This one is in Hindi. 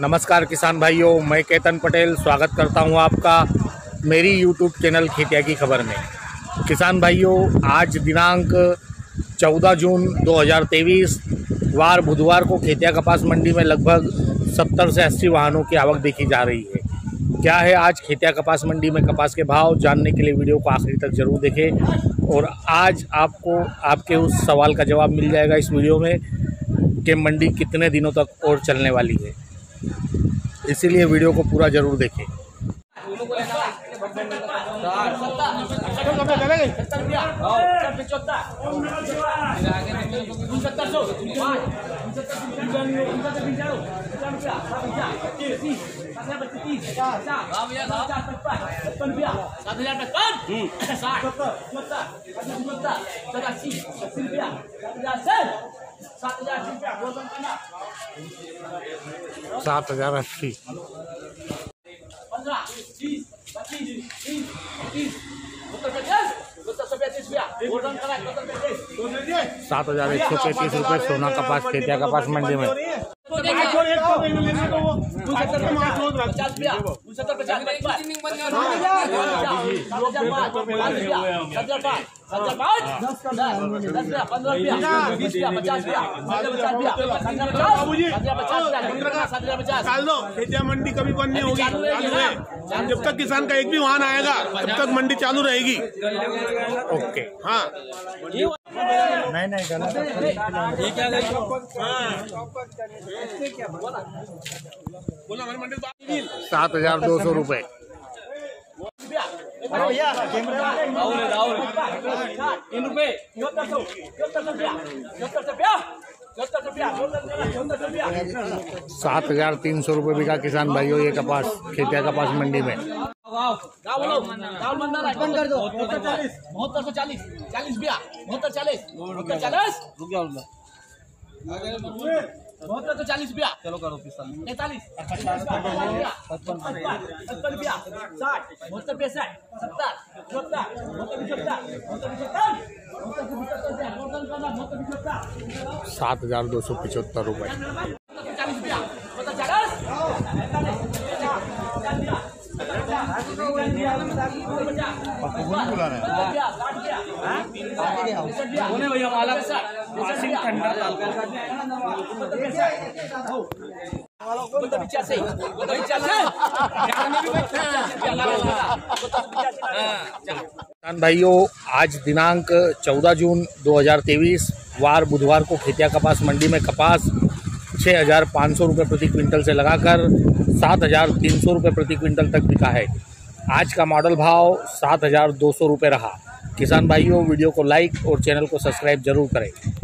नमस्कार किसान भाइयों, मैं केतन पटेल स्वागत करता हूँ आपका मेरी यूट्यूब चैनल खेतिया की खबर में। किसान भाइयों, आज दिनांक 14 जून 2023 वार बुधवार को खेतिया कपास मंडी में लगभग 70 से 80 वाहनों की आवक देखी जा रही है। क्या है आज खेतिया कपास मंडी में कपास के भाव, जानने के लिए वीडियो को आखिरी तक ज़रूर देखें। और आज आपको, आपके उस सवाल का जवाब मिल जाएगा इस वीडियो में कि मंडी कितने दिनों तक और चलने वाली है। इसीलिए वीडियो को पूरा ज़रूर देखें। सात हज़ार सात हज़ार सर सात हज़ार अस्सी सात हज़ार सात एक सौ पैंतीस रुपये सोना कपास खेतिया कपास मंडी में। पचास रुपया पंद्रह रुपया बीस रुपया पचास रुपया पचास रुपया सात हज़ार पचास सात हज़ार पचास सात हज़ार पचास डाल दो खेतिया मंडी कभी बंद नहीं होगी है जब तक किसान का एक भी वाहन आएगा तब तक मंडी चालू रहेगी ओके हाँ नहीं नहीं गलत मंडी बात सात हज़ार दो सौ रुपए। सात हज़ार तीन सौ रुपये बिका किसान भाइयों ये कपास खेतिया कपास मंडी में। बहत्तर चालीस सौ चालीस। चालीस भैया बहत्तर चालीस। चालीस। बहत्तर तो चालीस रुपया। चलो करो पैंतालीस। रुपया। साठ। बहत्तर पैंसठ। सत्तर। बहत्तर पिछहत्तर पिछहत्तर पिछहत्तर पिछहत्तर सात हज़ार दो सौ पचहत्तर रुपये चालीस रुपया बहत्तर चालीस किसान भाइयों, आज दिनांक 14 जून 2023 वार बुधवार को खेतिया कपास मंडी में कपास छः हज़ार पाँच सौ रुपये प्रति क्विंटल से लगाकर सात हज़ार तीन सौ रुपये प्रति क्विंटल तक बिका है। आज का मॉडल भाव सात हज़ार दो सौ रुपये रहा। किसान भाइयों, वीडियो को लाइक और चैनल को सब्सक्राइब ज़रूर करें।